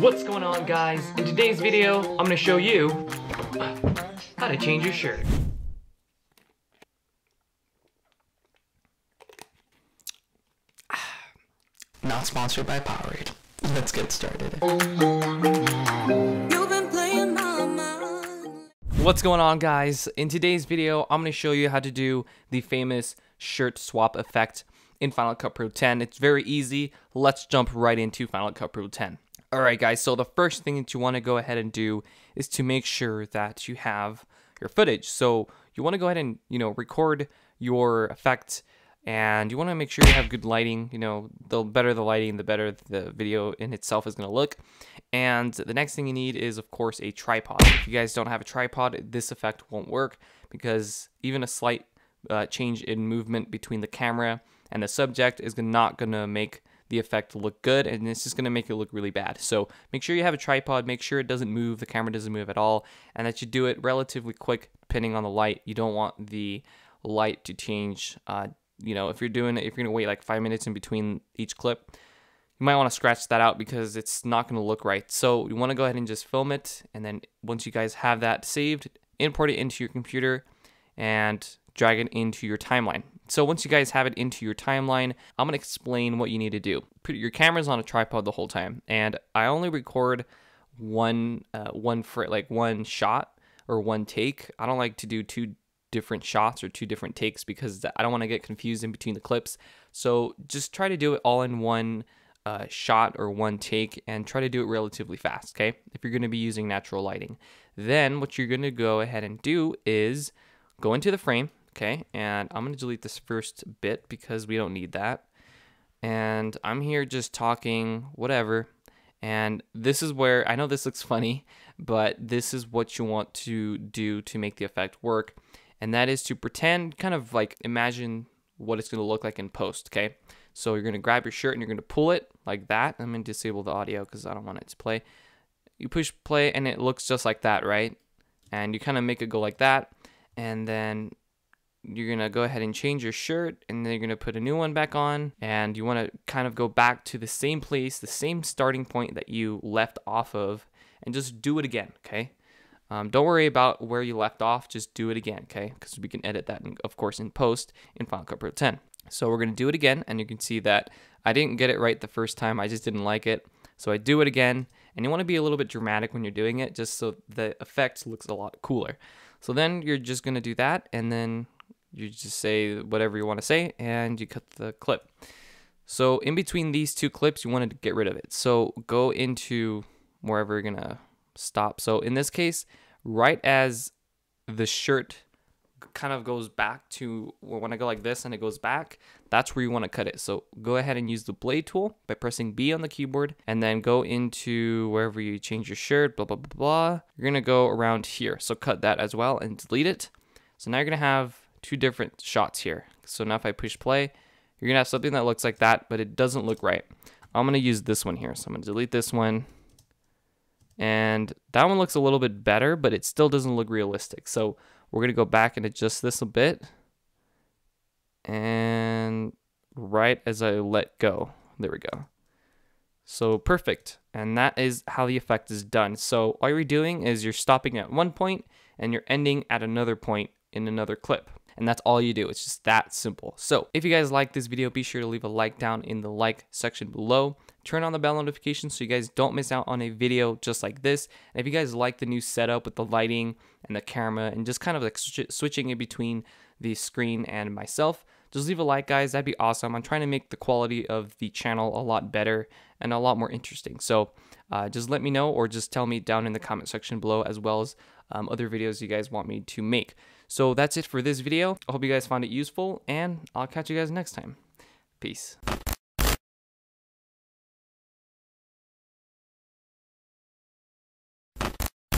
What's going on guys? In today's video, I'm gonna show you uh, how to change your shirt. Not sponsored by Powerade. Let's get started. What's going on guys? In today's video, I'm gonna show you how to do the famous shirt swap effect in Final Cut Pro 10. It's very easy. Let's jump right into Final Cut Pro 10. All right, guys, so the first thing that you want to go ahead and do is to make sure that you have your footage. So you want to go ahead and, you know, record your effect and you want to make sure you have good lighting. You know, the better the lighting, the better the video in itself is going to look. And the next thing you need is, of course, a tripod. If you guys don't have a tripod, this effect won't work because even a slight uh, change in movement between the camera and the subject is not going to make the effect look good and it's just going to make it look really bad. So make sure you have a tripod, make sure it doesn't move, the camera doesn't move at all, and that you do it relatively quick depending on the light. You don't want the light to change. Uh, you know, if you're doing it, if you're going to wait like five minutes in between each clip, you might want to scratch that out because it's not going to look right. So you want to go ahead and just film it. And then once you guys have that saved, import it into your computer and drag it into your timeline. So once you guys have it into your timeline, I'm going to explain what you need to do. Put your camera's on a tripod the whole time, and I only record one uh, one for like one shot or one take. I don't like to do two different shots or two different takes because I don't want to get confused in between the clips. So just try to do it all in one uh, shot or one take and try to do it relatively fast, okay? If you're going to be using natural lighting. Then what you're going to go ahead and do is go into the frame, Okay, and I'm to delete this first bit because we don't need that. And I'm here just talking, whatever. And this is where, I know this looks funny, but this is what you want to do to make the effect work. And that is to pretend, kind of like imagine what it's to look like in post, okay? So you're to grab your shirt and you're to pull it like that. I'm to disable the audio because I don't want it to play. You push play and it looks just like that, right? And you kind of make it go like that. And then you're going to go ahead and change your shirt and then you're going to put a new one back on and you want to kind of go back to the same place, the same starting point that you left off of and just do it again, okay? Um, don't worry about where you left off, just do it again, okay? Because we can edit that, in, of course, in post in Final Cut Pro 10. So we're going to do it again and you can see that I didn't get it right the first time, I just didn't like it. So I do it again and you want to be a little bit dramatic when you're doing it just so the effect looks a lot cooler. So then you're just going to do that and then you just say whatever you want to say and you cut the clip. So in between these two clips, you wanted to get rid of it. So go into wherever you're gonna stop. So in this case, right as the shirt kind of goes back to when I go like this and it goes back, that's where you want to cut it. So go ahead and use the blade tool by pressing B on the keyboard and then go into wherever you change your shirt, blah, blah, blah, blah. You're going to go around here. So cut that as well and delete it. So now you're going to have two different shots here. So now if I push play, you're gonna have something that looks like that, but it doesn't look right. I'm gonna use this one here. So I'm gonna delete this one. And that one looks a little bit better, but it still doesn't look realistic. So we're gonna go back and adjust this a bit. And right as I let go, there we go. So perfect. And that is how the effect is done. So all you're doing is you're stopping at one point and you're ending at another point in another clip and that's all you do. It's just that simple. So if you guys like this video, be sure to leave a like down in the like section below. Turn on the bell notifications so you guys don't miss out on a video just like this. And if you guys like the new setup with the lighting and the camera and just kind of like switching in between the screen and myself, just leave a like guys that'd be awesome i'm trying to make the quality of the channel a lot better and a lot more interesting so uh, just let me know or just tell me down in the comment section below as well as um, other videos you guys want me to make so that's it for this video. I hope you guys found it useful, and I'll catch you guys next time. Peace.